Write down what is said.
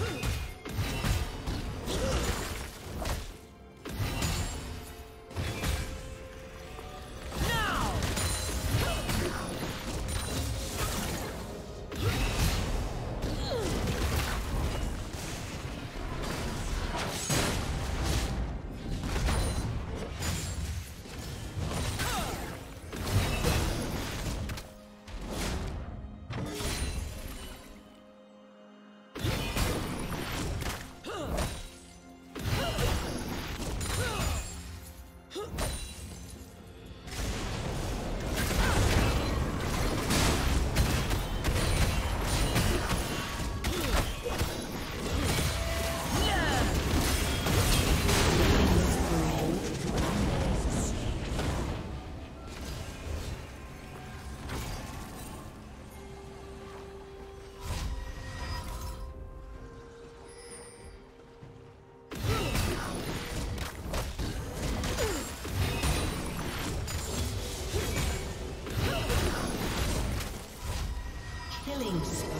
Huh. Ace.